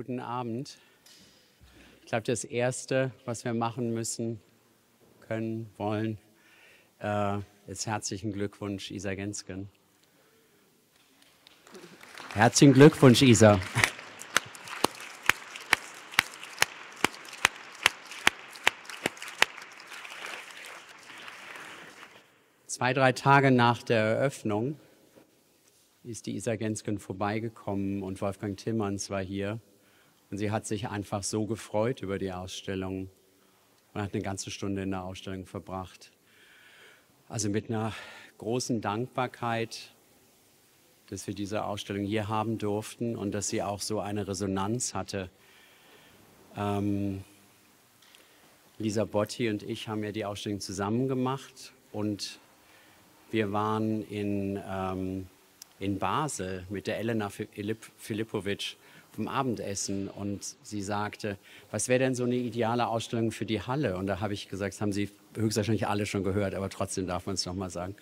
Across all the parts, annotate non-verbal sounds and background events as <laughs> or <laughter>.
guten Abend. Ich glaube, das Erste, was wir machen müssen, können, wollen, äh, ist herzlichen Glückwunsch, Isa Gensken. Herzlichen Glückwunsch, Isa. Zwei, drei Tage nach der Eröffnung ist die Isa Gensken vorbeigekommen und Wolfgang Timmerns war hier. Und sie hat sich einfach so gefreut über die Ausstellung und hat eine ganze Stunde in der Ausstellung verbracht. Also mit einer großen Dankbarkeit, dass wir diese Ausstellung hier haben durften und dass sie auch so eine Resonanz hatte. Ähm, Lisa Botti und ich haben ja die Ausstellung zusammen gemacht und wir waren in, ähm, in Basel mit der Elena Filipovic vom Abendessen und sie sagte, was wäre denn so eine ideale Ausstellung für die Halle? Und da habe ich gesagt, das haben Sie höchstwahrscheinlich alle schon gehört, aber trotzdem darf man es nochmal sagen.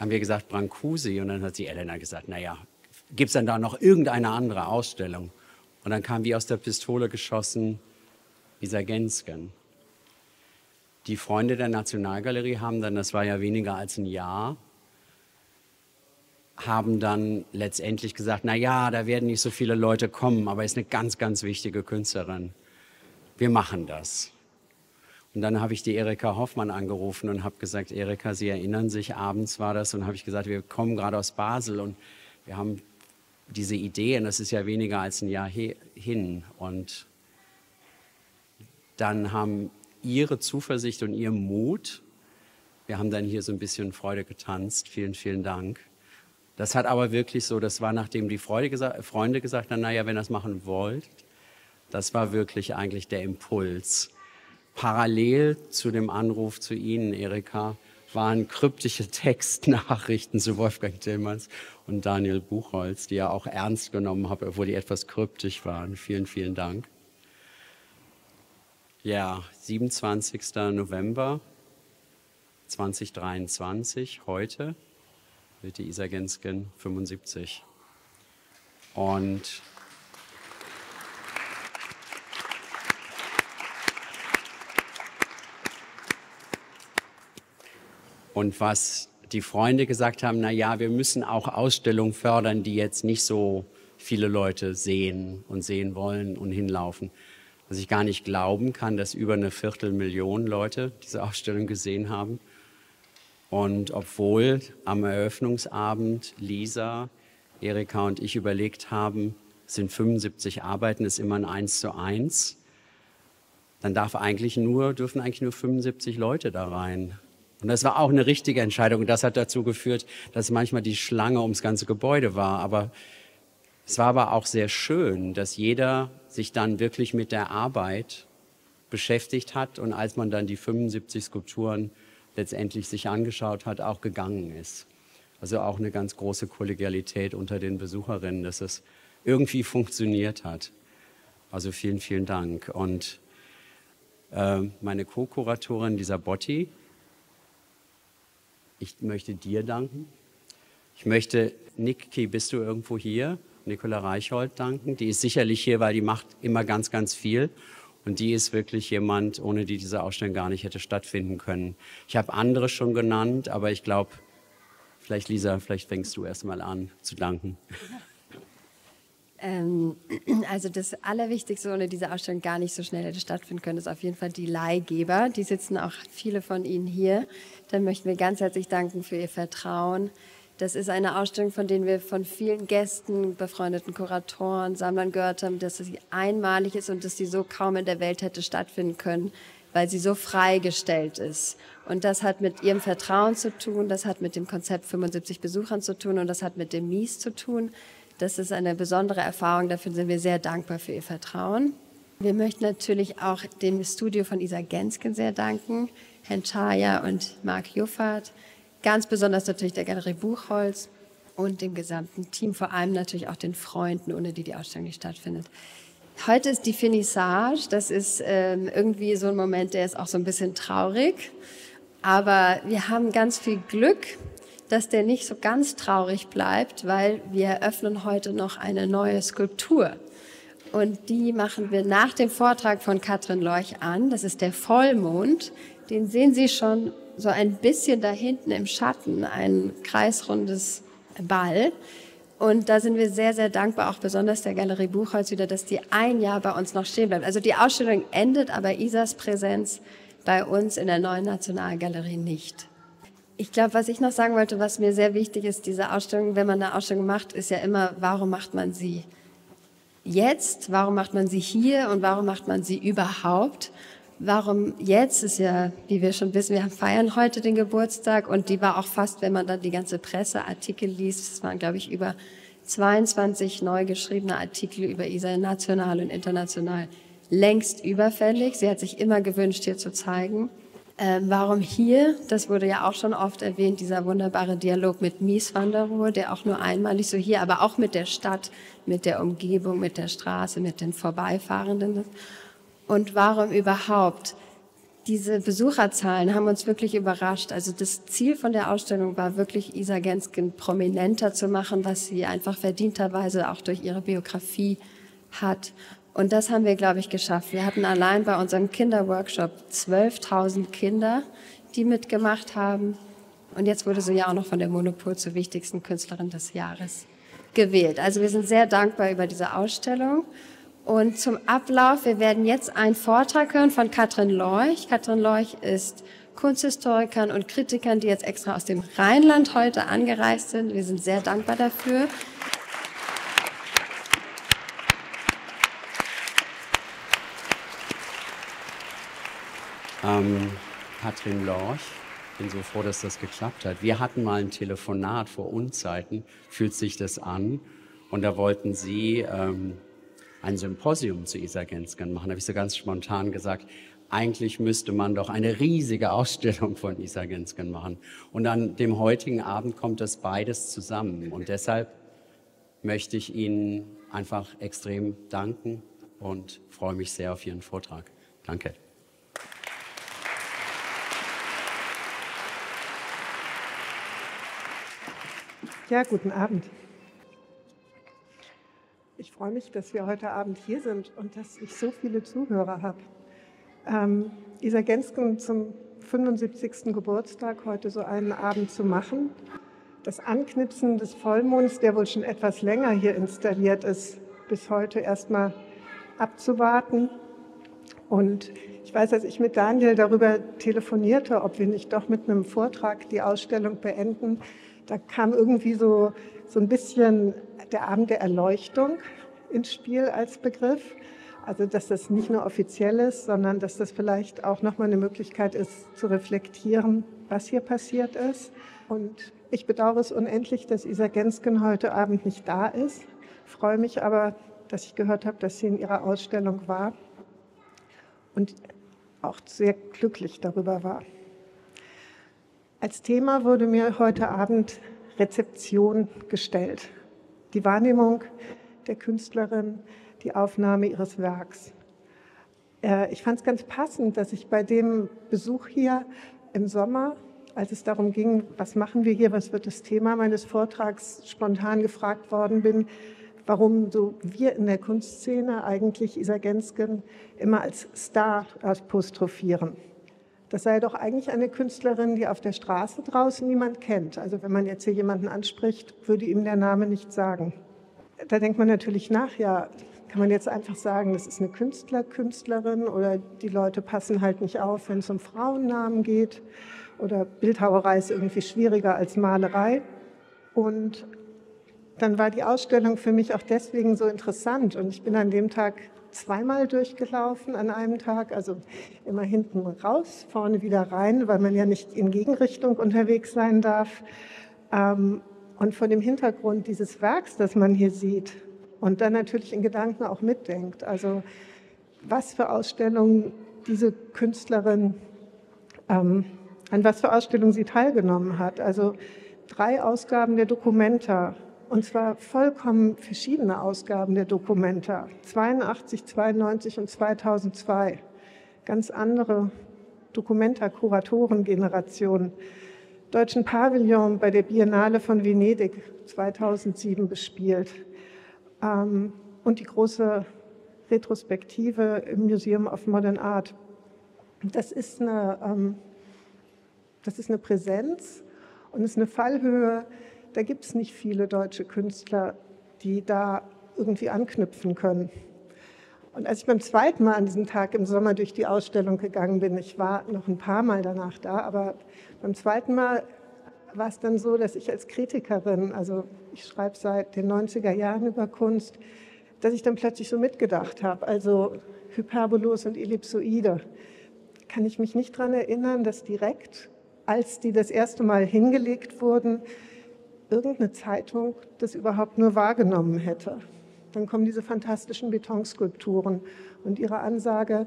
Haben wir gesagt, Brancusi und dann hat die Elena gesagt, naja, gibt es dann da noch irgendeine andere Ausstellung? Und dann kam wie aus der Pistole geschossen Isa Gensken. Die Freunde der Nationalgalerie haben dann, das war ja weniger als ein Jahr, haben dann letztendlich gesagt, na ja, da werden nicht so viele Leute kommen, aber ist eine ganz, ganz wichtige Künstlerin. Wir machen das. Und dann habe ich die Erika Hoffmann angerufen und habe gesagt, Erika, Sie erinnern sich, abends war das und habe ich gesagt, wir kommen gerade aus Basel und wir haben diese Idee und das ist ja weniger als ein Jahr hin. Und dann haben Ihre Zuversicht und Ihr Mut. Wir haben dann hier so ein bisschen Freude getanzt. Vielen, vielen Dank. Das hat aber wirklich so, das war nachdem die gesa Freunde gesagt haben, naja, wenn ihr das machen wollt, das war wirklich eigentlich der Impuls. Parallel zu dem Anruf zu Ihnen, Erika, waren kryptische <laughs> Textnachrichten zu Wolfgang Tillmanns und Daniel Buchholz, die ja auch ernst genommen habe, obwohl die etwas kryptisch waren. Vielen, vielen Dank. Ja, 27. November 2023, heute wird die Isa Gensken 75. Und Und was die Freunde gesagt haben, na ja, wir müssen auch Ausstellungen fördern, die jetzt nicht so viele Leute sehen und sehen wollen und hinlaufen dass ich gar nicht glauben kann, dass über eine Viertelmillion Leute diese Ausstellung gesehen haben. Und obwohl am Eröffnungsabend Lisa, Erika und ich überlegt haben, sind 75 Arbeiten, ist immer ein Eins zu eins, dann darf eigentlich nur, dürfen eigentlich nur 75 Leute da rein. Und das war auch eine richtige Entscheidung. Das hat dazu geführt, dass manchmal die Schlange ums ganze Gebäude war. Aber es war aber auch sehr schön, dass jeder sich dann wirklich mit der Arbeit beschäftigt hat und als man dann die 75 Skulpturen letztendlich sich angeschaut hat, auch gegangen ist. Also auch eine ganz große Kollegialität unter den Besucherinnen, dass es irgendwie funktioniert hat. Also vielen, vielen Dank. Und äh, meine Co-Kuratorin Lisa Botti, ich möchte dir danken. Ich möchte, Niki, bist du irgendwo hier? Nicola Reichhold danken. Die ist sicherlich hier, weil die macht immer ganz, ganz viel. Und die ist wirklich jemand, ohne die diese Ausstellung gar nicht hätte stattfinden können. Ich habe andere schon genannt, aber ich glaube, vielleicht Lisa, vielleicht fängst du erst mal an zu danken. <laughs> Ähm, also das Allerwichtigste, ohne diese Ausstellung gar nicht so schnell hätte stattfinden können, ist auf jeden Fall die Leihgeber. Die sitzen auch viele von Ihnen hier. Dann möchten wir ganz herzlich danken für Ihr Vertrauen, das ist eine Ausstellung, von der wir von vielen Gästen, befreundeten Kuratoren, Sammlern gehört haben, dass sie einmalig ist und dass sie so kaum in der Welt hätte stattfinden können, weil sie so freigestellt ist. Und das hat mit ihrem Vertrauen zu tun, das hat mit dem Konzept 75 Besuchern zu tun und das hat mit dem Mies zu tun. Das ist eine besondere Erfahrung, dafür sind wir sehr dankbar für ihr Vertrauen. Wir möchten natürlich auch dem Studio von Isa Gensken sehr danken, Herrn Chaya und Marc Juffert, Ganz besonders natürlich der Galerie Buchholz und dem gesamten Team, vor allem natürlich auch den Freunden, ohne die die Ausstellung nicht stattfindet. Heute ist die Finissage. Das ist ähm, irgendwie so ein Moment, der ist auch so ein bisschen traurig. Aber wir haben ganz viel Glück, dass der nicht so ganz traurig bleibt, weil wir eröffnen heute noch eine neue Skulptur. Und die machen wir nach dem Vortrag von Katrin Leuch an. Das ist der Vollmond. Den sehen Sie schon so ein bisschen da hinten im Schatten, ein kreisrundes Ball. Und da sind wir sehr, sehr dankbar, auch besonders der Galerie Buchholz wieder, dass die ein Jahr bei uns noch stehen bleibt. Also die Ausstellung endet, aber Isas Präsenz bei uns in der neuen Nationalgalerie nicht. Ich glaube, was ich noch sagen wollte, was mir sehr wichtig ist, diese Ausstellung, wenn man eine Ausstellung macht, ist ja immer, warum macht man sie jetzt? Warum macht man sie hier? Und warum macht man sie überhaupt? Warum jetzt ist ja, wie wir schon wissen, wir feiern heute den Geburtstag und die war auch fast, wenn man dann die ganze Presseartikel liest, es waren, glaube ich, über 22 neu geschriebene Artikel über Israel, national und international, längst überfällig. Sie hat sich immer gewünscht, hier zu zeigen. Ähm, warum hier? Das wurde ja auch schon oft erwähnt, dieser wunderbare Dialog mit Mies van der Rohe, der auch nur einmalig so hier, aber auch mit der Stadt, mit der Umgebung, mit der Straße, mit den Vorbeifahrenden und warum überhaupt. Diese Besucherzahlen haben uns wirklich überrascht. Also das Ziel von der Ausstellung war wirklich Isa Genskin prominenter zu machen, was sie einfach verdienterweise auch durch ihre Biografie hat. Und das haben wir, glaube ich, geschafft. Wir hatten allein bei unserem Kinderworkshop 12.000 Kinder, die mitgemacht haben. Und jetzt wurde sie ja auch noch von der Monopol zur wichtigsten Künstlerin des Jahres gewählt. Also wir sind sehr dankbar über diese Ausstellung. Und zum Ablauf, wir werden jetzt einen Vortrag hören von Katrin Leuch. Katrin Leuch ist Kunsthistorikerin und Kritikerin, die jetzt extra aus dem Rheinland heute angereist sind. Wir sind sehr dankbar dafür. Ähm, Katrin Lorch, bin so froh, dass das geklappt hat. Wir hatten mal ein Telefonat vor Unzeiten, fühlt sich das an. Und da wollten Sie ähm, ein Symposium zu Isa Gensken machen. Da habe ich so ganz spontan gesagt, eigentlich müsste man doch eine riesige Ausstellung von Isa Gensken machen. Und an dem heutigen Abend kommt das beides zusammen. Und deshalb möchte ich Ihnen einfach extrem danken und freue mich sehr auf Ihren Vortrag. Danke. Ja, guten Abend. Ich freue mich, dass wir heute Abend hier sind und dass ich so viele Zuhörer habe. Ähm, Isa Gensken zum 75. Geburtstag heute so einen Abend zu machen. Das Anknipsen des Vollmonds, der wohl schon etwas länger hier installiert ist, bis heute erstmal abzuwarten. Und ich weiß, als ich mit Daniel darüber telefonierte, ob wir nicht doch mit einem Vortrag die Ausstellung beenden, da kam irgendwie so, so ein bisschen der Abend der Erleuchtung ins Spiel als Begriff. Also, dass das nicht nur offiziell ist, sondern dass das vielleicht auch nochmal eine Möglichkeit ist, zu reflektieren, was hier passiert ist. Und ich bedauere es unendlich, dass Isa Gensken heute Abend nicht da ist. Freue mich aber, dass ich gehört habe, dass sie in ihrer Ausstellung war und auch sehr glücklich darüber war. Als Thema wurde mir heute Abend Rezeption gestellt. Die Wahrnehmung der Künstlerin, die Aufnahme ihres Werks. Äh, ich fand es ganz passend, dass ich bei dem Besuch hier im Sommer, als es darum ging, was machen wir hier, was wird das Thema meines Vortrags, spontan gefragt worden bin, warum so wir in der Kunstszene eigentlich Isa Gensken immer als Star apostrophieren. Das sei doch eigentlich eine Künstlerin, die auf der Straße draußen niemand kennt. Also wenn man jetzt hier jemanden anspricht, würde ihm der Name nicht sagen. Da denkt man natürlich nach, ja, kann man jetzt einfach sagen, das ist eine Künstler, Künstlerin oder die Leute passen halt nicht auf, wenn es um Frauennamen geht oder Bildhauerei ist irgendwie schwieriger als Malerei. Und dann war die Ausstellung für mich auch deswegen so interessant und ich bin an dem Tag zweimal durchgelaufen an einem Tag, also immer hinten raus, vorne wieder rein, weil man ja nicht in Gegenrichtung unterwegs sein darf. Ähm, und vor dem Hintergrund dieses Werks, das man hier sieht und dann natürlich in Gedanken auch mitdenkt, also was für Ausstellungen diese Künstlerin, ähm, an was für Ausstellungen sie teilgenommen hat. Also drei Ausgaben der Documenta, und zwar vollkommen verschiedene Ausgaben der Dokumenta, 82, 92 und 2002. Ganz andere Dokumenta-Kuratorengenerationen. Deutschen Pavillon bei der Biennale von Venedig 2007 bespielt. Ähm, und die große Retrospektive im Museum of Modern Art. Das ist eine, ähm, das ist eine Präsenz und ist eine Fallhöhe. Da gibt es nicht viele deutsche Künstler, die da irgendwie anknüpfen können. Und als ich beim zweiten Mal an diesem Tag im Sommer durch die Ausstellung gegangen bin, ich war noch ein paar Mal danach da, aber beim zweiten Mal war es dann so, dass ich als Kritikerin, also ich schreibe seit den 90er Jahren über Kunst, dass ich dann plötzlich so mitgedacht habe, also Hyperbolos und Ellipsoide. Kann ich mich nicht daran erinnern, dass direkt, als die das erste Mal hingelegt wurden, irgendeine Zeitung das überhaupt nur wahrgenommen hätte. Dann kommen diese fantastischen Betonskulpturen und ihre Ansage,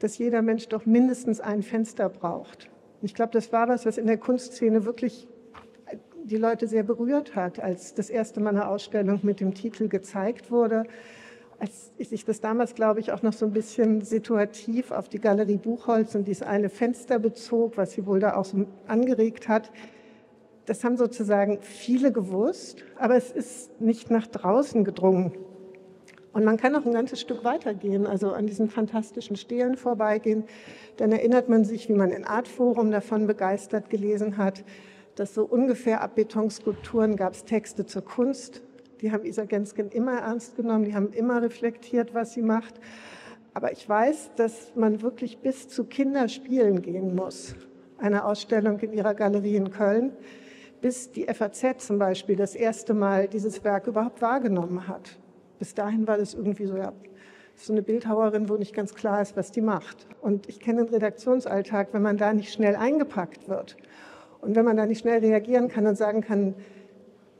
dass jeder Mensch doch mindestens ein Fenster braucht. Ich glaube, das war was, was in der Kunstszene wirklich die Leute sehr berührt hat, als das erste Mal eine Ausstellung mit dem Titel gezeigt wurde. Als ich das damals, glaube ich, auch noch so ein bisschen situativ auf die Galerie Buchholz und dieses eine Fenster bezog, was sie wohl da auch so angeregt hat. Das haben sozusagen viele gewusst, aber es ist nicht nach draußen gedrungen. Und man kann auch ein ganzes Stück weitergehen, also an diesen fantastischen Stelen vorbeigehen. Dann erinnert man sich, wie man in Artforum davon begeistert gelesen hat, dass so ungefähr ab Betonskulpturen gab es Texte zur Kunst. Die haben Isa Gensken immer ernst genommen, die haben immer reflektiert, was sie macht. Aber ich weiß, dass man wirklich bis zu Kinderspielen gehen muss. Eine Ausstellung in ihrer Galerie in Köln, bis die FAZ zum Beispiel das erste Mal dieses Werk überhaupt wahrgenommen hat. Bis dahin war das irgendwie so, ja, so eine Bildhauerin, wo nicht ganz klar ist, was die macht. Und ich kenne den Redaktionsalltag, wenn man da nicht schnell eingepackt wird und wenn man da nicht schnell reagieren kann und sagen kann,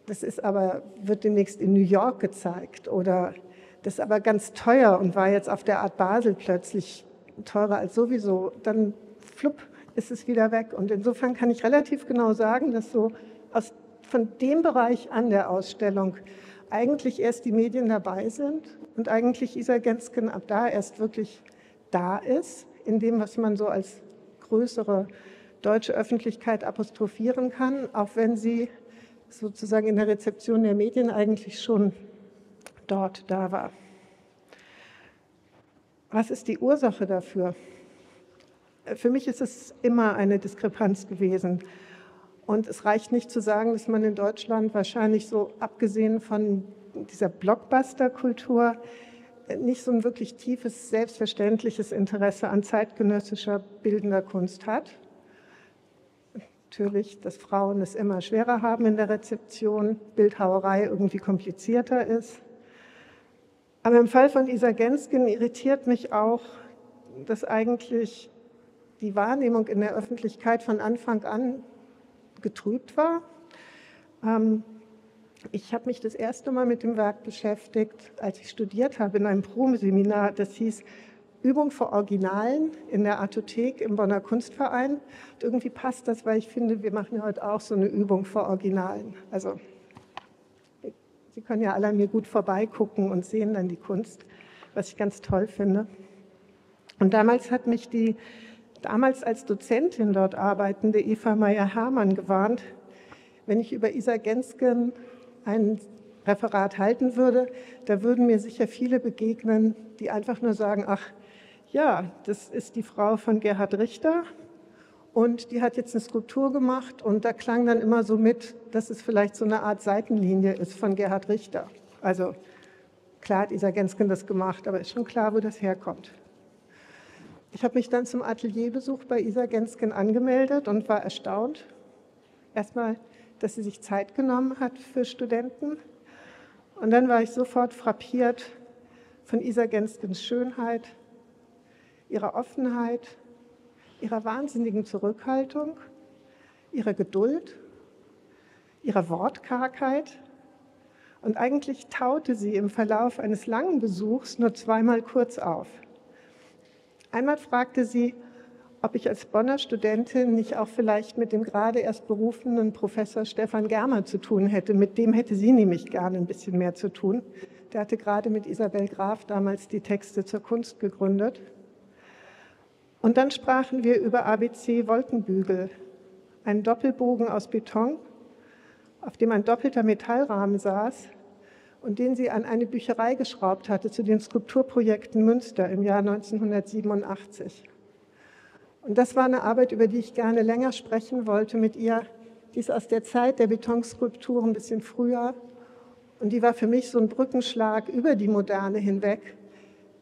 das ist aber, wird demnächst in New York gezeigt oder das ist aber ganz teuer und war jetzt auf der Art Basel plötzlich teurer als sowieso, dann flupp ist es wieder weg. Und insofern kann ich relativ genau sagen, dass so aus, von dem Bereich an der Ausstellung eigentlich erst die Medien dabei sind und eigentlich Isa Gensken ab da erst wirklich da ist, in dem, was man so als größere deutsche Öffentlichkeit apostrophieren kann, auch wenn sie sozusagen in der Rezeption der Medien eigentlich schon dort da war. Was ist die Ursache dafür? Für mich ist es immer eine Diskrepanz gewesen. Und es reicht nicht zu sagen, dass man in Deutschland wahrscheinlich so abgesehen von dieser Blockbuster-Kultur nicht so ein wirklich tiefes, selbstverständliches Interesse an zeitgenössischer bildender Kunst hat natürlich, dass Frauen es immer schwerer haben in der Rezeption, Bildhauerei irgendwie komplizierter ist. Aber im Fall von Isa Genskin irritiert mich auch, dass eigentlich die Wahrnehmung in der Öffentlichkeit von Anfang an getrübt war. Ähm, ich habe mich das erste Mal mit dem Werk beschäftigt, als ich studiert habe in einem Probe-Seminar, das hieß Übung für Originalen in der Artothek im Bonner Kunstverein. Und irgendwie passt das, weil ich finde, wir machen ja heute auch so eine Übung für Originalen. Also Sie können ja alle an mir gut vorbeigucken und sehen dann die Kunst, was ich ganz toll finde. Und damals hat mich die damals als Dozentin dort arbeitende Eva Meyer-Hermann gewarnt, wenn ich über Isa Gensken ein Referat halten würde, da würden mir sicher viele begegnen, die einfach nur sagen, ach, ja, das ist die Frau von Gerhard Richter und die hat jetzt eine Skulptur gemacht und da klang dann immer so mit, dass es vielleicht so eine Art Seitenlinie ist von Gerhard Richter. Also klar hat Isa Gensken das gemacht, aber ist schon klar, wo das herkommt. Ich habe mich dann zum Atelierbesuch bei Isa Gensken angemeldet und war erstaunt. Erstmal, dass sie sich Zeit genommen hat für Studenten. Und dann war ich sofort frappiert von Isa Genskens Schönheit, ihrer Offenheit, ihrer wahnsinnigen Zurückhaltung, ihrer Geduld, ihrer Wortkargheit. Und eigentlich taute sie im Verlauf eines langen Besuchs nur zweimal kurz auf. Einmal fragte sie, ob ich als Bonner Studentin nicht auch vielleicht mit dem gerade erst berufenen Professor Stefan Germer zu tun hätte. Mit dem hätte sie nämlich gerne ein bisschen mehr zu tun. Der hatte gerade mit Isabel Graf damals die Texte zur Kunst gegründet. Und dann sprachen wir über ABC Wolkenbügel, einen Doppelbogen aus Beton, auf dem ein doppelter Metallrahmen saß und den sie an eine Bücherei geschraubt hatte zu den Skulpturprojekten Münster im Jahr 1987. Und das war eine Arbeit, über die ich gerne länger sprechen wollte mit ihr. Die ist aus der Zeit der Betonskulptur ein bisschen früher. Und die war für mich so ein Brückenschlag über die Moderne hinweg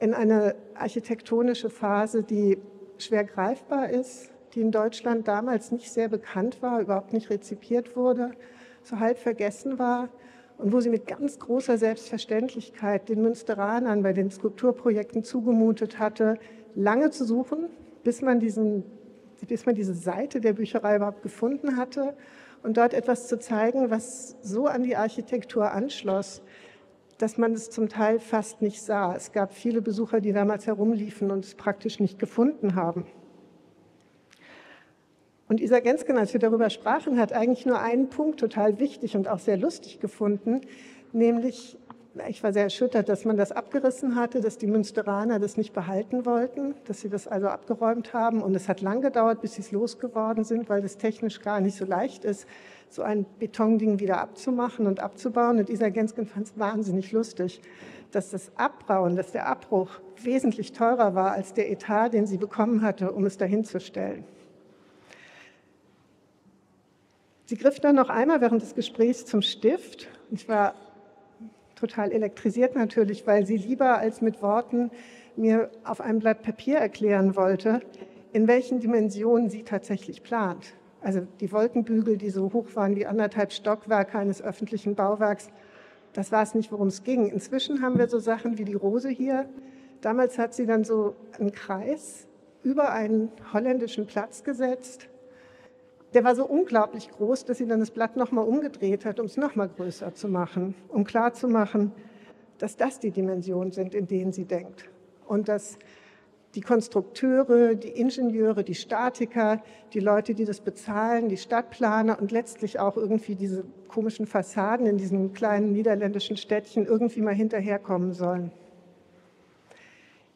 in eine architektonische Phase, die schwer greifbar ist, die in Deutschland damals nicht sehr bekannt war, überhaupt nicht rezipiert wurde, so halb vergessen war und wo sie mit ganz großer Selbstverständlichkeit den Münsteranern bei den Skulpturprojekten zugemutet hatte, lange zu suchen, bis man, diesen, bis man diese Seite der Bücherei überhaupt gefunden hatte und dort etwas zu zeigen, was so an die Architektur anschloss, dass man es zum Teil fast nicht sah. Es gab viele Besucher, die damals herumliefen und es praktisch nicht gefunden haben. Und Isa Gensken, als wir darüber sprachen, hat eigentlich nur einen Punkt total wichtig und auch sehr lustig gefunden, nämlich, ich war sehr erschüttert, dass man das abgerissen hatte, dass die Münsteraner das nicht behalten wollten, dass sie das also abgeräumt haben. Und es hat lang gedauert, bis sie es losgeworden sind, weil das technisch gar nicht so leicht ist, so ein Betonding wieder abzumachen und abzubauen. Und Isa Gensken fand es wahnsinnig lustig, dass das Abbauen, dass der Abbruch wesentlich teurer war als der Etat, den sie bekommen hatte, um es dahinzustellen. Sie griff dann noch einmal während des Gesprächs zum Stift. Ich war total elektrisiert natürlich, weil sie lieber als mit Worten mir auf einem Blatt Papier erklären wollte, in welchen Dimensionen sie tatsächlich plant. Also die Wolkenbügel, die so hoch waren wie anderthalb Stockwerke eines öffentlichen Bauwerks, das war es nicht, worum es ging. Inzwischen haben wir so Sachen wie die Rose hier. Damals hat sie dann so einen Kreis über einen holländischen Platz gesetzt der war so unglaublich groß, dass sie dann das Blatt nochmal umgedreht hat, um es nochmal größer zu machen, um klarzumachen, dass das die Dimensionen sind, in denen sie denkt. Und dass die Konstrukteure, die Ingenieure, die Statiker, die Leute, die das bezahlen, die Stadtplaner und letztlich auch irgendwie diese komischen Fassaden in diesen kleinen niederländischen Städtchen irgendwie mal hinterherkommen sollen.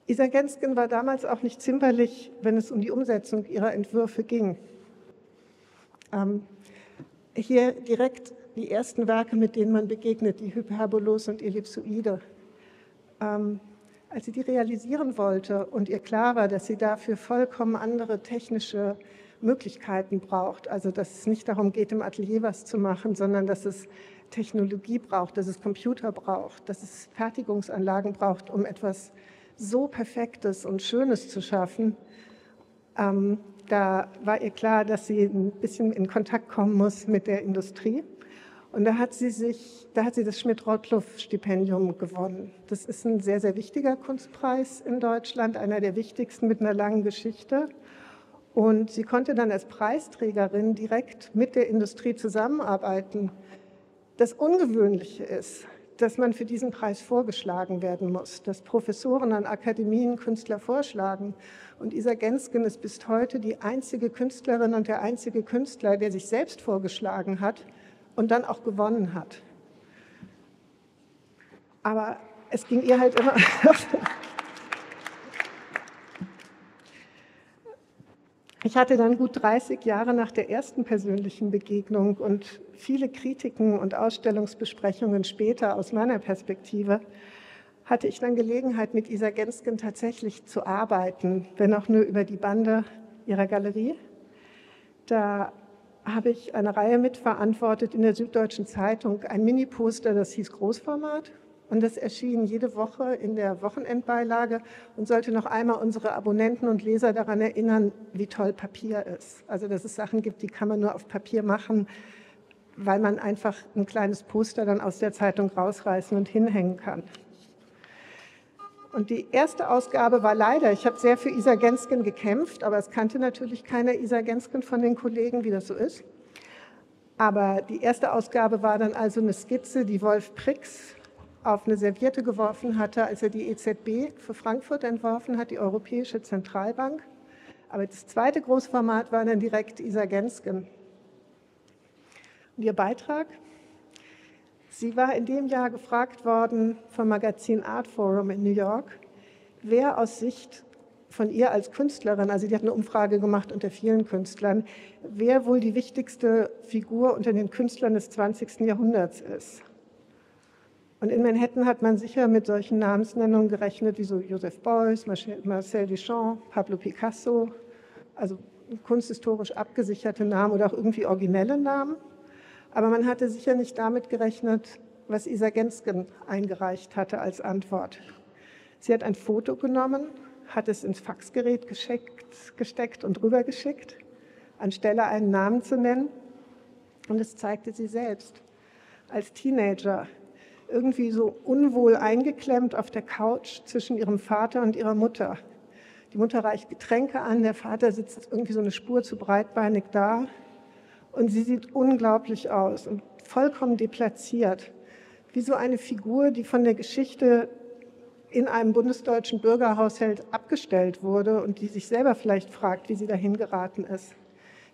Isa Gensken war damals auch nicht zimperlich, wenn es um die Umsetzung ihrer Entwürfe ging. Ähm, hier direkt die ersten Werke, mit denen man begegnet, die Hyperbolos und Ellipsoide. Ähm, als sie die realisieren wollte und ihr klar war, dass sie dafür vollkommen andere technische Möglichkeiten braucht, also dass es nicht darum geht, im Atelier was zu machen, sondern dass es Technologie braucht, dass es Computer braucht, dass es Fertigungsanlagen braucht, um etwas so Perfektes und Schönes zu schaffen, ähm, da war ihr klar, dass sie ein bisschen in Kontakt kommen muss mit der Industrie. Und da hat sie sich, da hat sie das Schmidt-Rottluff-Stipendium gewonnen. Das ist ein sehr, sehr wichtiger Kunstpreis in Deutschland, einer der wichtigsten mit einer langen Geschichte. Und sie konnte dann als Preisträgerin direkt mit der Industrie zusammenarbeiten. Das Ungewöhnliche ist, dass man für diesen Preis vorgeschlagen werden muss, dass Professoren an Akademien Künstler vorschlagen. Und Isa Gensken ist bis heute die einzige Künstlerin und der einzige Künstler, der sich selbst vorgeschlagen hat und dann auch gewonnen hat. Aber es ging ihr halt immer. <laughs> Ich hatte dann gut 30 Jahre nach der ersten persönlichen Begegnung und viele Kritiken und Ausstellungsbesprechungen später aus meiner Perspektive, hatte ich dann Gelegenheit, mit Isa Gensken tatsächlich zu arbeiten, wenn auch nur über die Bande ihrer Galerie. Da habe ich eine Reihe mitverantwortet in der Süddeutschen Zeitung, ein Mini-Poster, das hieß Großformat und das erschien jede Woche in der Wochenendbeilage und sollte noch einmal unsere Abonnenten und Leser daran erinnern, wie toll Papier ist. Also dass es Sachen gibt, die kann man nur auf Papier machen, weil man einfach ein kleines Poster dann aus der Zeitung rausreißen und hinhängen kann. Und die erste Ausgabe war leider, ich habe sehr für Isa Gensken gekämpft, aber es kannte natürlich keiner Isa Gensken von den Kollegen, wie das so ist. Aber die erste Ausgabe war dann also eine Skizze, die Wolf Prix auf eine Serviette geworfen hatte, als er die EZB für Frankfurt entworfen hat, die Europäische Zentralbank. Aber das zweite Großformat war dann direkt Isa Gensken. Und ihr Beitrag? Sie war in dem Jahr gefragt worden vom Magazin Art Forum in New York, wer aus Sicht von ihr als Künstlerin, also die hat eine Umfrage gemacht unter vielen Künstlern, wer wohl die wichtigste Figur unter den Künstlern des 20. Jahrhunderts ist. Und in Manhattan hat man sicher mit solchen Namensnennungen gerechnet, wie so Joseph Beuys, Marcel Duchamp, Pablo Picasso, also kunsthistorisch abgesicherte Namen oder auch irgendwie originelle Namen. Aber man hatte sicher nicht damit gerechnet, was Isa Gensken eingereicht hatte als Antwort. Sie hat ein Foto genommen, hat es ins Faxgerät geschickt, gesteckt und rübergeschickt, anstelle einen Namen zu nennen. Und es zeigte sie selbst als Teenager irgendwie so unwohl eingeklemmt auf der Couch zwischen ihrem Vater und ihrer Mutter. Die Mutter reicht Getränke an, der Vater sitzt irgendwie so eine Spur zu breitbeinig da und sie sieht unglaublich aus und vollkommen deplatziert, wie so eine Figur, die von der Geschichte in einem bundesdeutschen Bürgerhaushalt abgestellt wurde und die sich selber vielleicht fragt, wie sie dahin geraten ist.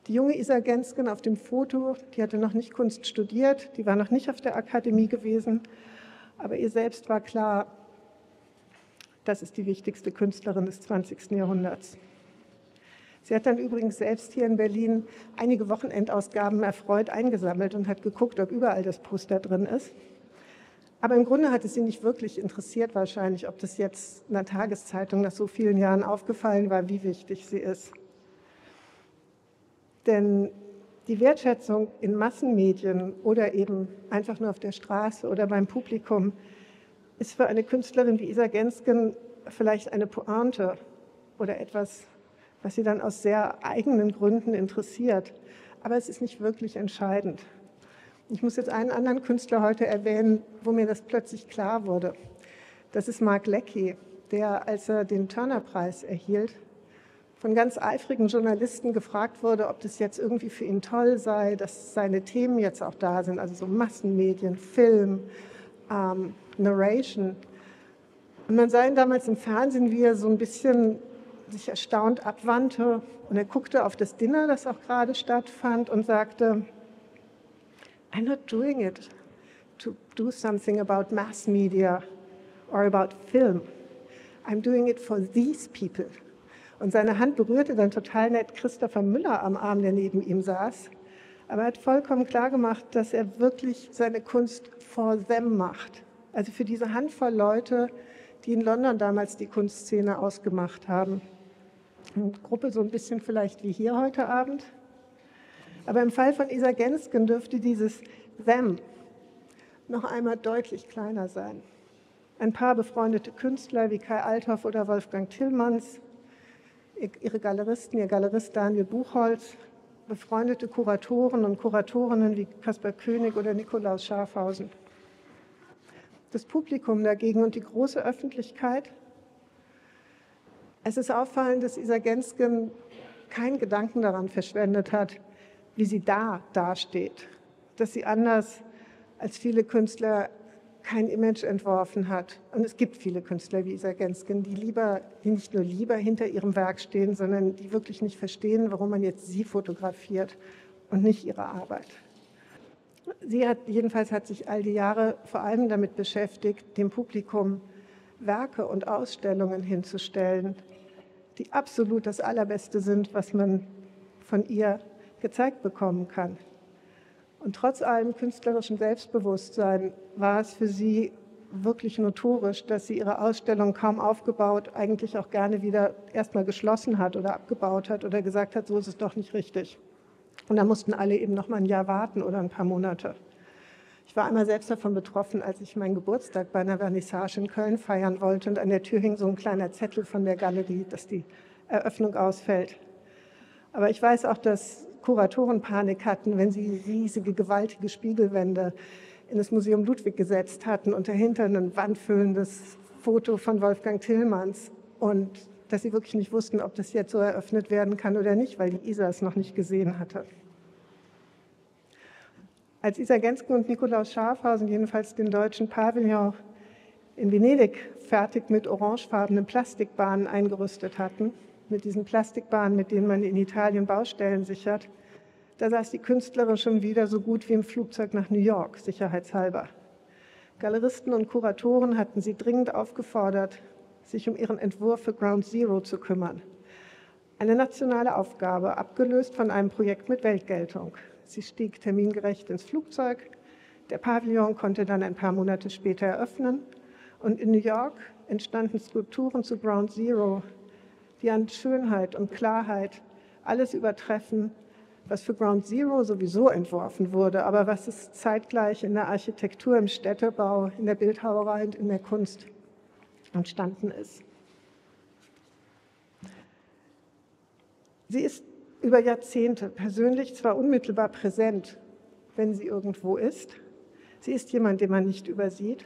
Die junge Isa Gensken auf dem Foto, die hatte noch nicht Kunst studiert, die war noch nicht auf der Akademie gewesen, aber ihr selbst war klar, das ist die wichtigste Künstlerin des 20. Jahrhunderts. Sie hat dann übrigens selbst hier in Berlin einige Wochenendausgaben erfreut eingesammelt und hat geguckt, ob überall das Poster drin ist. Aber im Grunde hat es sie nicht wirklich interessiert wahrscheinlich, ob das jetzt in der Tageszeitung nach so vielen Jahren aufgefallen war, wie wichtig sie ist. Denn die Wertschätzung in Massenmedien oder eben einfach nur auf der Straße oder beim Publikum ist für eine Künstlerin wie Isa Gensken vielleicht eine Pointe oder etwas, was sie dann aus sehr eigenen Gründen interessiert. Aber es ist nicht wirklich entscheidend. Ich muss jetzt einen anderen Künstler heute erwähnen, wo mir das plötzlich klar wurde. Das ist Mark Leckey, der, als er den Turner-Preis erhielt, von ganz eifrigen Journalisten gefragt wurde, ob das jetzt irgendwie für ihn toll sei, dass seine Themen jetzt auch da sind, also so Massenmedien, Film, ähm, Narration. Und man sah ihn damals im Fernsehen, wie er so ein bisschen sich erstaunt abwandte und er guckte auf das Dinner, das auch gerade stattfand und sagte, I'm not doing it to do something about mass media or about film. I'm doing it for these people. Und seine Hand berührte dann total nett Christopher Müller am Arm, der neben ihm saß. Aber er hat vollkommen klar gemacht, dass er wirklich seine Kunst for them macht. Also für diese Handvoll Leute, die in London damals die Kunstszene ausgemacht haben. Eine Gruppe so ein bisschen vielleicht wie hier heute Abend. Aber im Fall von Isa Gensken dürfte dieses them noch einmal deutlich kleiner sein. Ein paar befreundete Künstler wie Kai Althoff oder Wolfgang Tillmanns ihre Galeristen, ihr Galerist Daniel Buchholz, befreundete Kuratoren und Kuratorinnen wie Caspar König oder Nikolaus Schafhausen. Das Publikum dagegen und die große Öffentlichkeit. Es ist auffallend, dass Isa Gensken keinen Gedanken daran verschwendet hat, wie sie da dasteht, dass sie anders als viele Künstler kein Image entworfen hat. Und es gibt viele Künstler wie Isa Gensken, die lieber, die nicht nur lieber hinter ihrem Werk stehen, sondern die wirklich nicht verstehen, warum man jetzt sie fotografiert und nicht ihre Arbeit. Sie hat jedenfalls hat sich all die Jahre vor allem damit beschäftigt, dem Publikum Werke und Ausstellungen hinzustellen, die absolut das Allerbeste sind, was man von ihr gezeigt bekommen kann. Und trotz allem künstlerischen Selbstbewusstsein war es für sie wirklich notorisch, dass sie ihre Ausstellung kaum aufgebaut, eigentlich auch gerne wieder erstmal geschlossen hat oder abgebaut hat oder gesagt hat, so ist es doch nicht richtig. Und da mussten alle eben noch mal ein Jahr warten oder ein paar Monate. Ich war einmal selbst davon betroffen, als ich meinen Geburtstag bei einer Vernissage in Köln feiern wollte und an der Tür hing so ein kleiner Zettel von der Galerie, dass die Eröffnung ausfällt. Aber ich weiß auch, dass Kuratoren Panik hatten, wenn sie riesige, gewaltige Spiegelwände in das Museum Ludwig gesetzt hatten und dahinter ein wandfüllendes Foto von Wolfgang Tillmanns und dass sie wirklich nicht wussten, ob das jetzt so eröffnet werden kann oder nicht, weil die ISA es noch nicht gesehen hatte. Als Isa Gensken und Nikolaus Schafhausen jedenfalls den deutschen Pavillon in Venedig fertig mit orangefarbenen Plastikbahnen eingerüstet hatten, mit diesen Plastikbahnen, mit denen man in Italien Baustellen sichert, da saß die Künstlerin schon wieder so gut wie im Flugzeug nach New York, sicherheitshalber. Galeristen und Kuratoren hatten sie dringend aufgefordert, sich um ihren Entwurf für Ground Zero zu kümmern. Eine nationale Aufgabe, abgelöst von einem Projekt mit Weltgeltung. Sie stieg termingerecht ins Flugzeug, Der Pavillon konnte dann ein paar Monate später eröffnen und in New York entstanden Skulpturen zu Ground Zero, die an Schönheit und Klarheit alles übertreffen, was für Ground Zero sowieso entworfen wurde, aber was es zeitgleich in der Architektur, im Städtebau, in der Bildhauerei und in der Kunst entstanden ist. Sie ist über Jahrzehnte persönlich zwar unmittelbar präsent, wenn sie irgendwo ist. Sie ist jemand, den man nicht übersieht,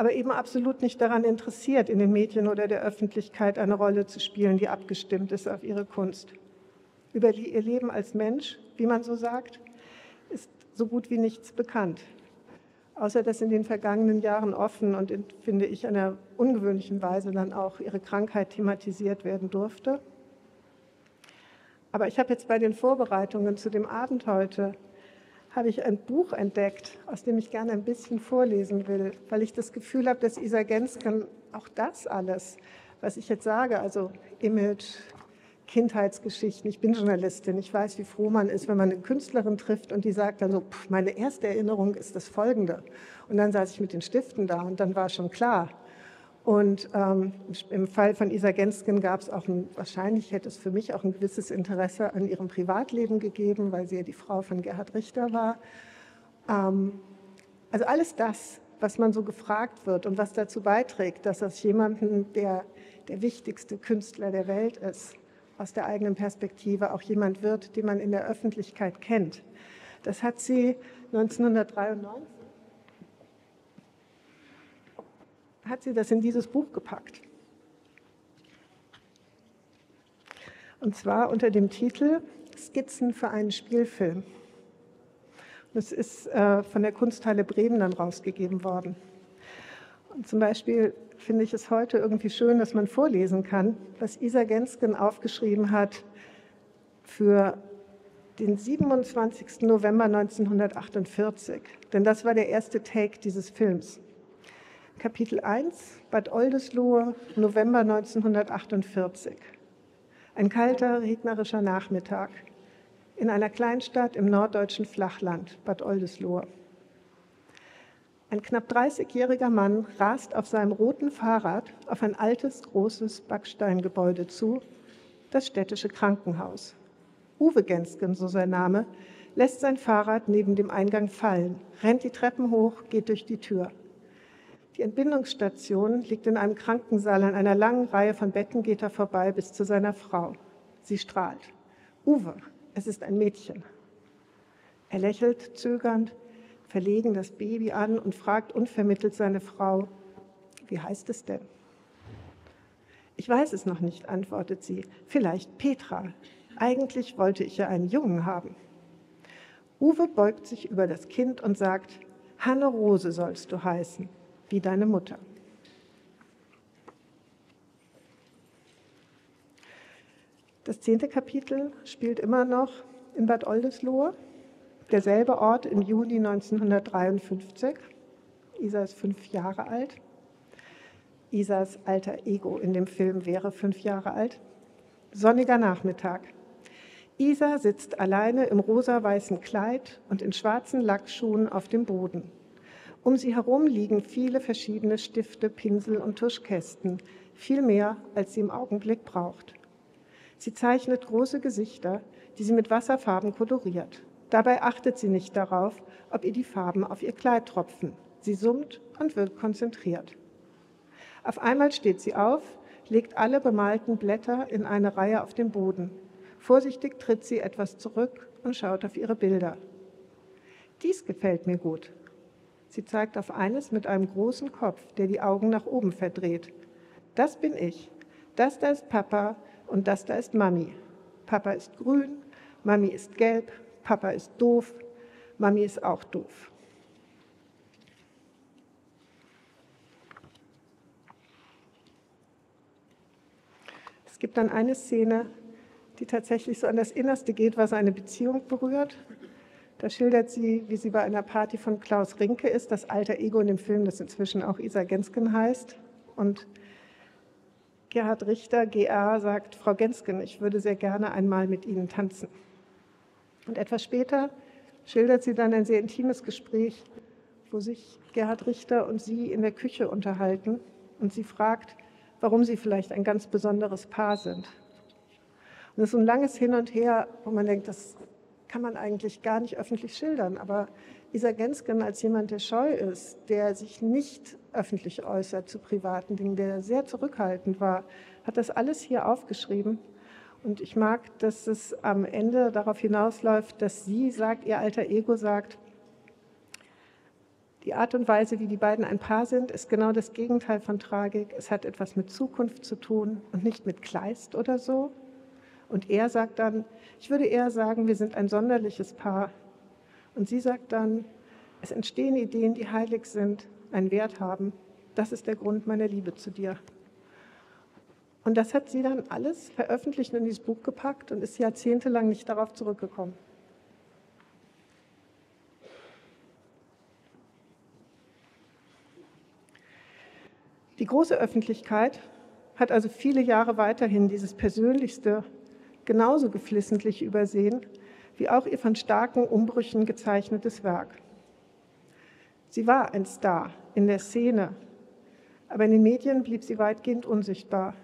aber eben absolut nicht daran interessiert, in den Medien oder der Öffentlichkeit eine Rolle zu spielen, die abgestimmt ist auf ihre Kunst. Über ihr Leben als Mensch, wie man so sagt, ist so gut wie nichts bekannt. Außer dass in den vergangenen Jahren offen und in, finde ich, einer ungewöhnlichen Weise dann auch ihre Krankheit thematisiert werden durfte. Aber ich habe jetzt bei den Vorbereitungen zu dem Abend heute habe ich ein Buch entdeckt, aus dem ich gerne ein bisschen vorlesen will, weil ich das Gefühl habe, dass Isa Gensken auch das alles, was ich jetzt sage, also Image, Kindheitsgeschichten. Ich bin Journalistin. Ich weiß, wie froh man ist, wenn man eine Künstlerin trifft und die sagt dann so, pff, meine erste Erinnerung ist das folgende. Und dann saß ich mit den Stiften da und dann war schon klar. Und ähm, im Fall von Isa Gensken gab es auch, ein, wahrscheinlich hätte es für mich auch ein gewisses Interesse an ihrem Privatleben gegeben, weil sie ja die Frau von Gerhard Richter war. Ähm, also alles das, was man so gefragt wird und was dazu beiträgt, dass das jemanden, der der wichtigste Künstler der Welt ist, aus der eigenen Perspektive auch jemand wird, den man in der Öffentlichkeit kennt. Das hat sie 1993 hat sie das in dieses Buch gepackt. Und zwar unter dem Titel Skizzen für einen Spielfilm. Das ist äh, von der Kunsthalle Bremen dann rausgegeben worden. Und zum Beispiel finde ich es heute irgendwie schön, dass man vorlesen kann, was Isa Gensken aufgeschrieben hat für den 27. November 1948. Denn das war der erste Take dieses Films. Kapitel 1, Bad Oldesloe, November 1948. Ein kalter, regnerischer Nachmittag in einer Kleinstadt im norddeutschen Flachland, Bad Oldesloe. Ein knapp 30-jähriger Mann rast auf seinem roten Fahrrad auf ein altes, großes Backsteingebäude zu, das städtische Krankenhaus. Uwe Gensken, so sein Name, lässt sein Fahrrad neben dem Eingang fallen, rennt die Treppen hoch, geht durch die Tür. Die Entbindungsstation liegt in einem Krankensaal an einer langen Reihe von Betten, geht er vorbei bis zu seiner Frau. Sie strahlt. Uwe, es ist ein Mädchen. Er lächelt zögernd, verlegen das Baby an und fragt unvermittelt seine Frau, wie heißt es denn? Ich weiß es noch nicht, antwortet sie. Vielleicht Petra. Eigentlich wollte ich ja einen Jungen haben. Uwe beugt sich über das Kind und sagt, Hanne Rose sollst du heißen, wie deine Mutter. Das zehnte Kapitel spielt immer noch in Bad Oldesloe derselbe Ort im Juni 1953. Isa ist fünf Jahre alt. Isas alter Ego in dem Film wäre fünf Jahre alt. Sonniger Nachmittag. Isa sitzt alleine im rosa-weißen Kleid und in schwarzen Lackschuhen auf dem Boden. Um sie herum liegen viele verschiedene Stifte, Pinsel und Tuschkästen, viel mehr, als sie im Augenblick braucht. Sie zeichnet große Gesichter, die sie mit Wasserfarben koloriert. Dabei achtet sie nicht darauf, ob ihr die Farben auf ihr Kleid tropfen. Sie summt und wird konzentriert. Auf einmal steht sie auf, legt alle bemalten Blätter in eine Reihe auf den Boden. Vorsichtig tritt sie etwas zurück und schaut auf ihre Bilder. Dies gefällt mir gut. Sie zeigt auf eines mit einem großen Kopf, der die Augen nach oben verdreht. Das bin ich. Das da ist Papa und das da ist Mami. Papa ist grün, Mami ist gelb Papa ist doof, Mami ist auch doof. Es gibt dann eine Szene, die tatsächlich so an das Innerste geht, was eine Beziehung berührt. Da schildert sie, wie sie bei einer Party von Klaus Rinke ist, das alter Ego in dem Film, das inzwischen auch Isa Gensken heißt. Und Gerhard Richter, GA, sagt, Frau Gensken, ich würde sehr gerne einmal mit Ihnen tanzen. Und etwas später schildert sie dann ein sehr intimes Gespräch, wo sich Gerhard Richter und sie in der Küche unterhalten und sie fragt, warum sie vielleicht ein ganz besonderes Paar sind. Und das ist so ein langes Hin und Her, wo man denkt, das kann man eigentlich gar nicht öffentlich schildern. Aber Isa Gensken als jemand, der scheu ist, der sich nicht öffentlich äußert zu privaten Dingen, der sehr zurückhaltend war, hat das alles hier aufgeschrieben. Und ich mag, dass es am Ende darauf hinausläuft, dass sie sagt, ihr alter Ego sagt, die Art und Weise, wie die beiden ein Paar sind, ist genau das Gegenteil von Tragik. Es hat etwas mit Zukunft zu tun und nicht mit Kleist oder so. Und er sagt dann, ich würde eher sagen, wir sind ein sonderliches Paar. Und sie sagt dann, es entstehen Ideen, die heilig sind, einen Wert haben. Das ist der Grund meiner Liebe zu dir. Und das hat sie dann alles veröffentlicht und in dieses Buch gepackt und ist jahrzehntelang nicht darauf zurückgekommen. Die große Öffentlichkeit hat also viele Jahre weiterhin dieses Persönlichste genauso geflissentlich übersehen, wie auch ihr von starken Umbrüchen gezeichnetes Werk. Sie war ein Star in der Szene, aber in den Medien blieb sie weitgehend unsichtbar.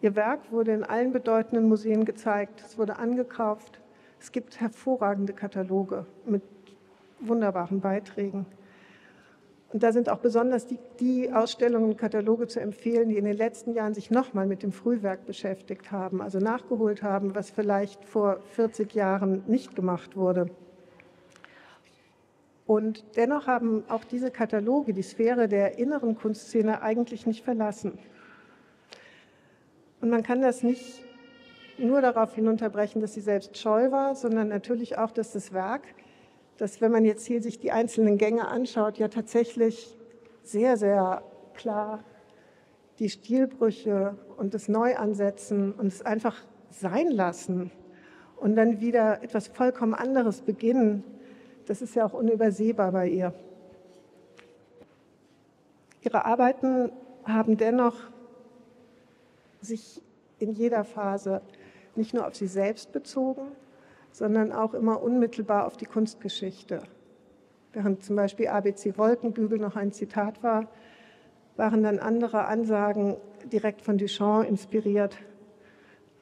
Ihr Werk wurde in allen bedeutenden Museen gezeigt, es wurde angekauft. Es gibt hervorragende Kataloge mit wunderbaren Beiträgen. Und da sind auch besonders die, die, Ausstellungen und Kataloge zu empfehlen, die in den letzten Jahren sich nochmal mit dem Frühwerk beschäftigt haben, also nachgeholt haben, was vielleicht vor 40 Jahren nicht gemacht wurde. Und dennoch haben auch diese Kataloge die Sphäre der inneren Kunstszene eigentlich nicht verlassen. Und man kann das nicht nur darauf hinunterbrechen, dass sie selbst scheu war, sondern natürlich auch, dass das Werk dass wenn man jetzt hier sich die einzelnen Gänge anschaut, ja tatsächlich sehr, sehr klar die Stilbrüche und das Neuansetzen und es einfach sein lassen und dann wieder etwas vollkommen anderes beginnen, das ist ja auch unübersehbar bei ihr. Ihre Arbeiten haben dennoch sich in jeder Phase nicht nur auf sie selbst bezogen, sondern auch immer unmittelbar auf die Kunstgeschichte. Während zum Beispiel ABC Wolkenbügel noch ein Zitat war, waren dann andere Ansagen direkt von Duchamp inspiriert.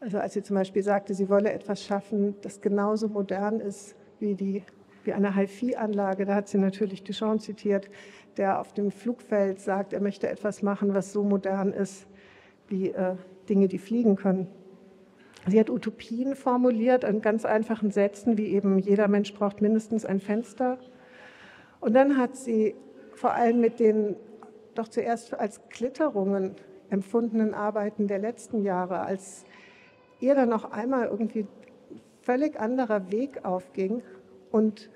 Also als sie zum Beispiel sagte, sie wolle etwas schaffen, das genauso modern ist wie, die, wie eine HiFi-Anlage, da hat sie natürlich Duchamp zitiert, der auf dem Flugfeld sagt, er möchte etwas machen, was so modern ist wie äh, Dinge, die fliegen können. Sie hat Utopien formuliert in ganz einfachen Sätzen, wie eben jeder Mensch braucht mindestens ein Fenster. Und dann hat sie vor allem mit den doch zuerst als Klitterungen empfundenen Arbeiten der letzten Jahre, als ihr dann noch einmal irgendwie völlig anderer Weg aufging und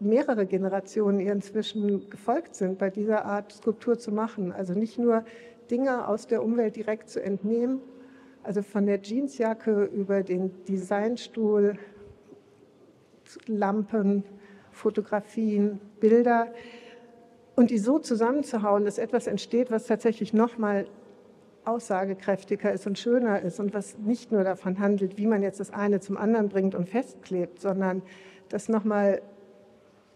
mehrere Generationen ihr inzwischen gefolgt sind, bei dieser Art Skulptur zu machen. Also nicht nur Dinge aus der Umwelt direkt zu entnehmen, also von der Jeansjacke über den Designstuhl, Lampen, Fotografien, Bilder und die so zusammenzuhauen, dass etwas entsteht, was tatsächlich nochmal aussagekräftiger ist und schöner ist und was nicht nur davon handelt, wie man jetzt das eine zum anderen bringt und festklebt, sondern das nochmal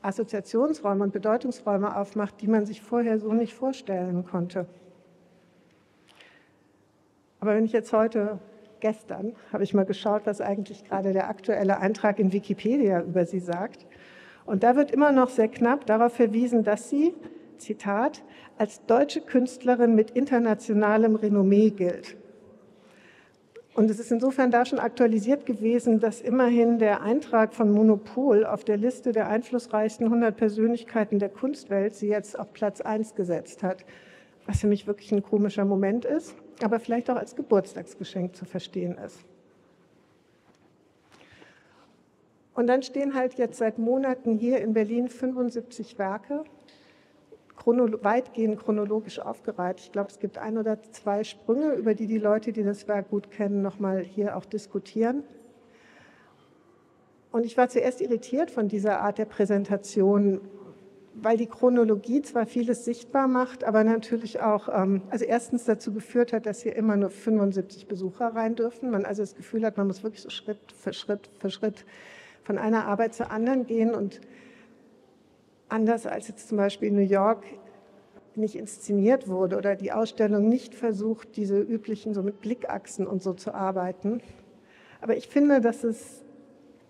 Assoziationsräume und Bedeutungsräume aufmacht, die man sich vorher so nicht vorstellen konnte. Aber wenn ich jetzt heute, gestern, habe ich mal geschaut, was eigentlich gerade der aktuelle Eintrag in Wikipedia über sie sagt. Und da wird immer noch sehr knapp darauf verwiesen, dass sie, Zitat, als deutsche Künstlerin mit internationalem Renommee gilt. Und es ist insofern da schon aktualisiert gewesen, dass immerhin der Eintrag von Monopol auf der Liste der einflussreichsten 100 Persönlichkeiten der Kunstwelt sie jetzt auf Platz 1 gesetzt hat, was für mich wirklich ein komischer Moment ist aber vielleicht auch als Geburtstagsgeschenk zu verstehen ist. Und dann stehen halt jetzt seit Monaten hier in Berlin 75 Werke, chronolo weitgehend chronologisch aufgereiht. Ich glaube, es gibt ein oder zwei Sprünge, über die die Leute, die das Werk gut kennen, nochmal hier auch diskutieren. Und ich war zuerst irritiert von dieser Art der Präsentation, weil die Chronologie zwar vieles sichtbar macht, aber natürlich auch, ähm, also erstens dazu geführt hat, dass hier immer nur 75 Besucher rein dürfen. Man also das Gefühl hat, man muss wirklich so Schritt für Schritt für Schritt von einer Arbeit zur anderen gehen und anders als jetzt zum Beispiel in New York nicht inszeniert wurde oder die Ausstellung nicht versucht, diese üblichen so mit Blickachsen und so zu arbeiten. Aber ich finde, dass es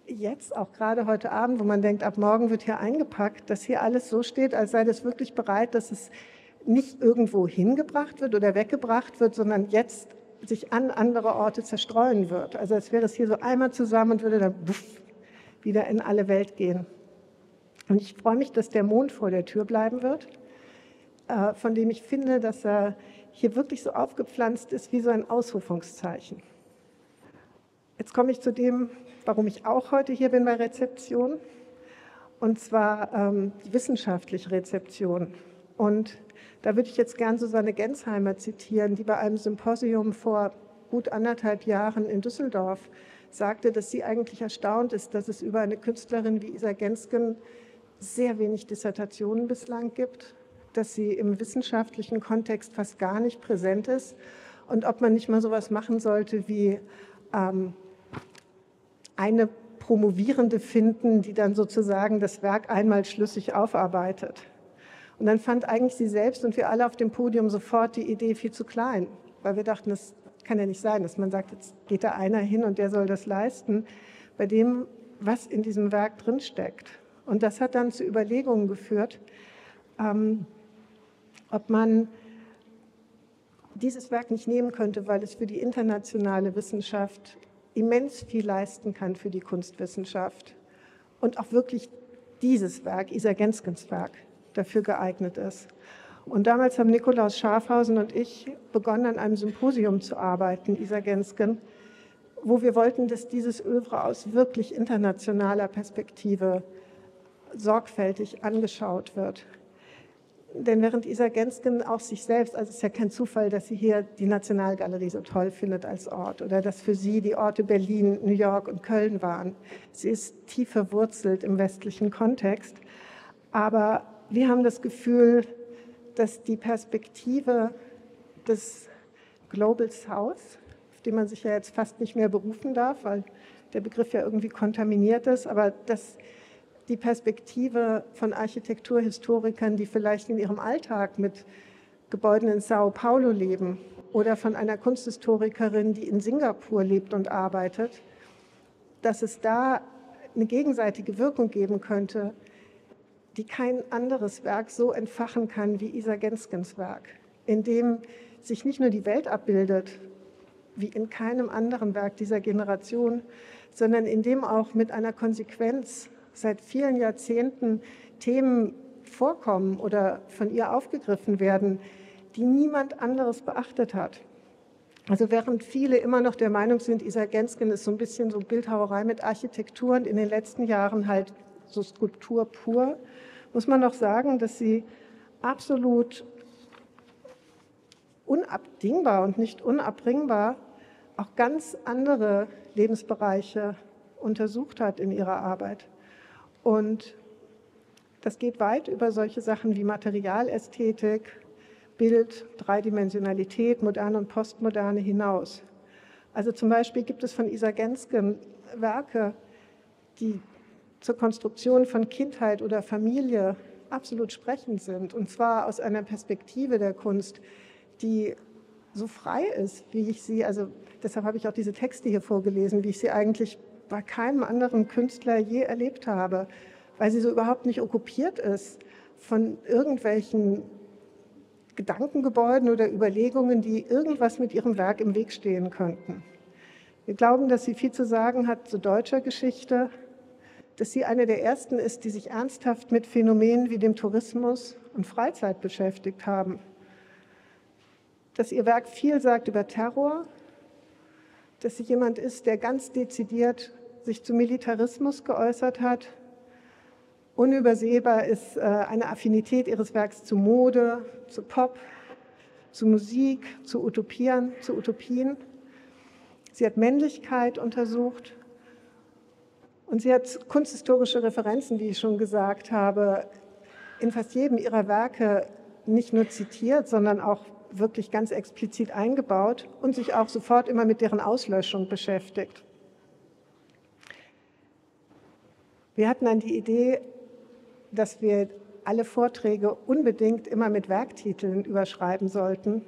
jetzt, auch gerade heute Abend, wo man denkt, ab morgen wird hier eingepackt, dass hier alles so steht, als sei das wirklich bereit, dass es nicht irgendwo hingebracht wird oder weggebracht wird, sondern jetzt sich an andere Orte zerstreuen wird. Also als wäre es hier so einmal zusammen und würde dann wieder in alle Welt gehen. Und ich freue mich, dass der Mond vor der Tür bleiben wird, äh, von dem ich finde, dass er hier wirklich so aufgepflanzt ist wie so ein Ausrufungszeichen. Jetzt komme ich zu dem, warum ich auch heute hier bin bei Rezeption, und zwar ähm, die wissenschaftliche Rezeption. Und da würde ich jetzt gern Susanne Gensheimer zitieren, die bei einem Symposium vor gut anderthalb Jahren in Düsseldorf sagte, dass sie eigentlich erstaunt ist, dass es über eine Künstlerin wie Isa Gensken sehr wenig Dissertationen bislang gibt, dass sie im wissenschaftlichen Kontext fast gar nicht präsent ist und ob man nicht mal sowas machen sollte wie ähm, eine Promovierende finden, die dann sozusagen das Werk einmal schlüssig aufarbeitet. Und dann fand eigentlich sie selbst und wir alle auf dem Podium sofort die Idee viel zu klein, weil wir dachten, das kann ja nicht sein, dass man sagt, jetzt geht da einer hin und der soll das leisten, bei dem, was in diesem Werk drinsteckt. Und das hat dann zu Überlegungen geführt, ähm, ob man dieses Werk nicht nehmen könnte, weil es für die internationale Wissenschaft immens viel leisten kann für die Kunstwissenschaft und auch wirklich dieses Werk, Isa Genskens Werk, dafür geeignet ist. Und damals haben Nikolaus Schafhausen und ich begonnen, an einem Symposium zu arbeiten, Isa Gensken, wo wir wollten, dass dieses Övre aus wirklich internationaler Perspektive sorgfältig angeschaut wird. Denn während Isa Gensken auch sich selbst, also es ist ja kein Zufall, dass sie hier die Nationalgalerie so toll findet als Ort oder dass für sie die Orte Berlin, New York und Köln waren. Sie ist tief verwurzelt im westlichen Kontext. Aber wir haben das Gefühl, dass die Perspektive des Global South, auf die man sich ja jetzt fast nicht mehr berufen darf, weil der Begriff ja irgendwie kontaminiert ist, aber dass die Perspektive von Architekturhistorikern, die vielleicht in ihrem Alltag mit Gebäuden in Sao Paulo leben oder von einer Kunsthistorikerin, die in Singapur lebt und arbeitet, dass es da eine gegenseitige Wirkung geben könnte, die kein anderes Werk so entfachen kann wie Isa Genskens Werk, in dem sich nicht nur die Welt abbildet, wie in keinem anderen Werk dieser Generation, sondern in dem auch mit einer Konsequenz seit vielen Jahrzehnten Themen vorkommen oder von ihr aufgegriffen werden, die niemand anderes beachtet hat. Also während viele immer noch der Meinung sind, Isa Gensken ist so ein bisschen so Bildhauerei mit Architektur und in den letzten Jahren halt so Skulptur pur, muss man noch sagen, dass sie absolut unabdingbar und nicht unabbringbar auch ganz andere Lebensbereiche untersucht hat in ihrer Arbeit. Und das geht weit über solche Sachen wie Materialästhetik, Bild, Dreidimensionalität, moderne und postmoderne hinaus. Also zum Beispiel gibt es von Isa Gensken Werke, die zur Konstruktion von Kindheit oder Familie absolut sprechend sind. Und zwar aus einer Perspektive der Kunst, die so frei ist, wie ich sie, also deshalb habe ich auch diese Texte hier vorgelesen, wie ich sie eigentlich bei keinem anderen Künstler je erlebt habe, weil sie so überhaupt nicht okkupiert ist von irgendwelchen Gedankengebäuden oder Überlegungen, die irgendwas mit ihrem Werk im Weg stehen könnten. Wir glauben, dass sie viel zu sagen hat zu deutscher Geschichte, dass sie eine der ersten ist, die sich ernsthaft mit Phänomenen wie dem Tourismus und Freizeit beschäftigt haben. Dass ihr Werk viel sagt über Terror, dass sie jemand ist, der ganz dezidiert sich zu Militarismus geäußert hat. Unübersehbar ist äh, eine Affinität ihres Werks zu Mode, zu Pop, zu Musik, zu Utopien, zu Utopien. Sie hat Männlichkeit untersucht und sie hat kunsthistorische Referenzen, wie ich schon gesagt habe, in fast jedem ihrer Werke nicht nur zitiert, sondern auch wirklich ganz explizit eingebaut und sich auch sofort immer mit deren Auslöschung beschäftigt. Wir hatten dann die Idee, dass wir alle Vorträge unbedingt immer mit Werktiteln überschreiben sollten.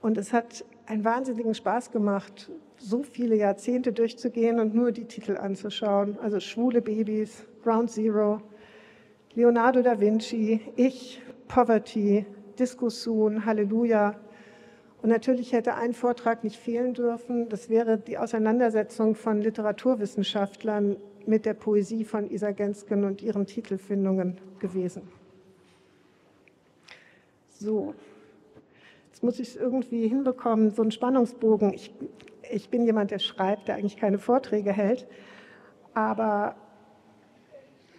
Und es hat einen wahnsinnigen Spaß gemacht, so viele Jahrzehnte durchzugehen und nur die Titel anzuschauen. Also Schwule Babys, Ground Zero, Leonardo da Vinci, Ich, Poverty, Diskussion, Halleluja. Und natürlich hätte ein Vortrag nicht fehlen dürfen. Das wäre die Auseinandersetzung von Literaturwissenschaftlern mit der Poesie von Isa Gensken und ihren Titelfindungen gewesen. So, jetzt muss ich es irgendwie hinbekommen, so einen Spannungsbogen. Ich, ich bin jemand, der schreibt, der eigentlich keine Vorträge hält, aber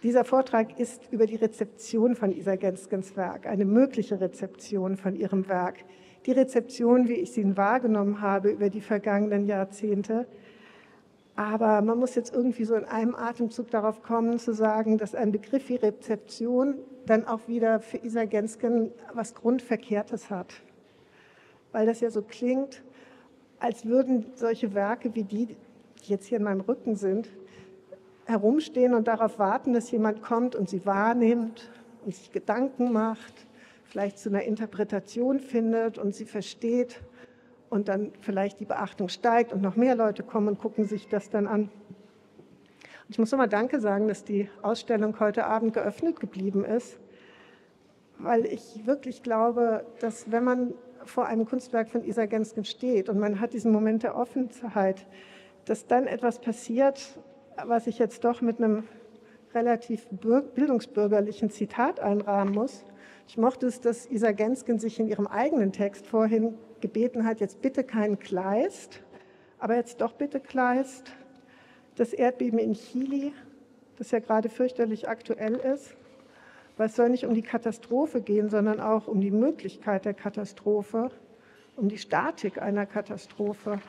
dieser Vortrag ist über die Rezeption von Isa Genskens Werk, eine mögliche Rezeption von ihrem Werk. Die Rezeption, wie ich sie wahrgenommen habe über die vergangenen Jahrzehnte. Aber man muss jetzt irgendwie so in einem Atemzug darauf kommen, zu sagen, dass ein Begriff wie Rezeption dann auch wieder für Isa Gensken was Grundverkehrtes hat. Weil das ja so klingt, als würden solche Werke wie die, die jetzt hier in meinem Rücken sind, herumstehen und darauf warten, dass jemand kommt und sie wahrnimmt und sich Gedanken macht, vielleicht zu einer Interpretation findet und sie versteht und dann vielleicht die Beachtung steigt und noch mehr Leute kommen und gucken sich das dann an. Ich muss nochmal Danke sagen, dass die Ausstellung heute Abend geöffnet geblieben ist, weil ich wirklich glaube, dass wenn man vor einem Kunstwerk von Isa Gensken steht und man hat diesen Moment der Offenheit, dass dann etwas passiert, was ich jetzt doch mit einem relativ bildungsbürgerlichen Zitat einrahmen muss. Ich mochte es, dass Isa Gensken sich in ihrem eigenen Text vorhin gebeten hat, jetzt bitte keinen Kleist, aber jetzt doch bitte Kleist das Erdbeben in Chile, das ja gerade fürchterlich aktuell ist. Weil es soll nicht um die Katastrophe gehen, sondern auch um die Möglichkeit der Katastrophe, um die Statik einer Katastrophe.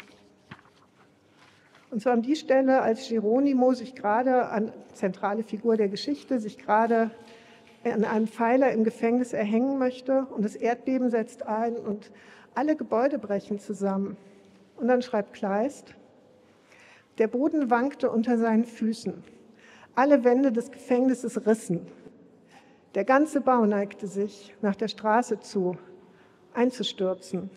Und zwar an die Stelle, als Geronimo sich gerade an zentrale Figur der Geschichte, sich gerade an einem Pfeiler im Gefängnis erhängen möchte und das Erdbeben setzt ein und alle Gebäude brechen zusammen. Und dann schreibt Kleist, der Boden wankte unter seinen Füßen. Alle Wände des Gefängnisses rissen. Der ganze Bau neigte sich nach der Straße zu, einzustürzen.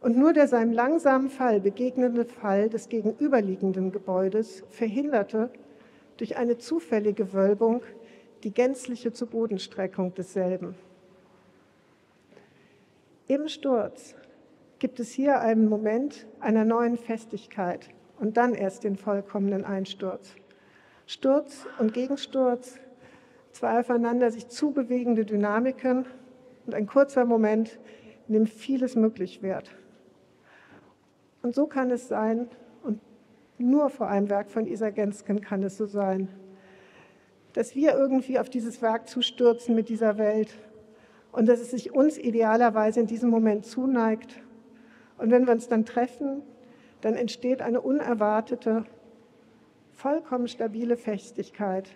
Und nur der seinem langsamen Fall begegnende Fall des gegenüberliegenden Gebäudes verhinderte durch eine zufällige Wölbung die gänzliche Zu-Bodenstreckung desselben. Im Sturz gibt es hier einen Moment einer neuen Festigkeit, und dann erst den vollkommenen Einsturz. Sturz und Gegensturz, zwei aufeinander sich zubewegende Dynamiken und ein kurzer Moment, in dem vieles möglich wird. Und so kann es sein, und nur vor einem Werk von Isa Gensken kann es so sein, dass wir irgendwie auf dieses Werk zustürzen mit dieser Welt und dass es sich uns idealerweise in diesem Moment zuneigt. Und wenn wir uns dann treffen, dann entsteht eine unerwartete, vollkommen stabile Festigkeit,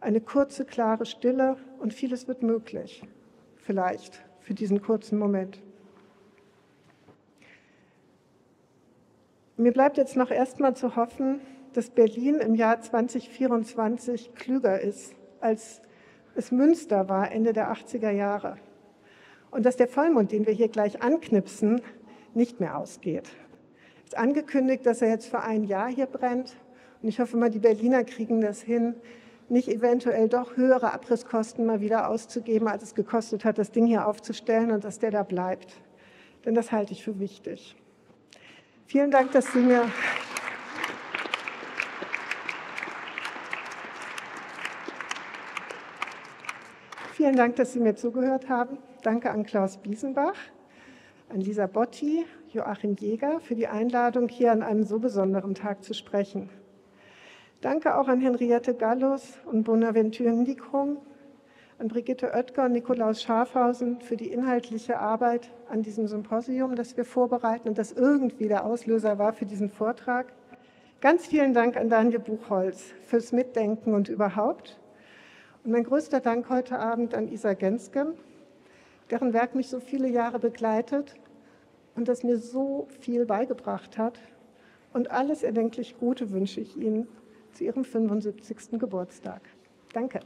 eine kurze, klare Stille und vieles wird möglich, vielleicht für diesen kurzen Moment. Mir bleibt jetzt noch erstmal zu hoffen, dass Berlin im Jahr 2024 klüger ist, als es Münster war Ende der 80er Jahre. Und dass der Vollmond, den wir hier gleich anknipsen, nicht mehr ausgeht ist angekündigt, dass er jetzt für ein Jahr hier brennt. Und ich hoffe mal, die Berliner kriegen das hin, nicht eventuell doch höhere Abrisskosten mal wieder auszugeben, als es gekostet hat, das Ding hier aufzustellen und dass der da bleibt. Denn das halte ich für wichtig. Vielen Dank, dass Sie mir. Vielen Dank, dass Sie mir zugehört haben. Danke an Klaus Biesenbach, an Lisa Botti Joachim Jäger für die Einladung, hier an einem so besonderen Tag zu sprechen. Danke auch an Henriette Gallus und Bonaventure Nikrum, an Brigitte Oetker und Nikolaus Schafhausen für die inhaltliche Arbeit an diesem Symposium, das wir vorbereiten und das irgendwie der Auslöser war für diesen Vortrag. Ganz vielen Dank an Daniel Buchholz fürs Mitdenken und überhaupt. Mein größter Dank heute Abend an Isa Genske, deren Werk mich so viele Jahre begleitet und das mir so viel beigebracht hat. Und alles erdenklich Gute wünsche ich Ihnen zu ihrem 75. Geburtstag. Danke.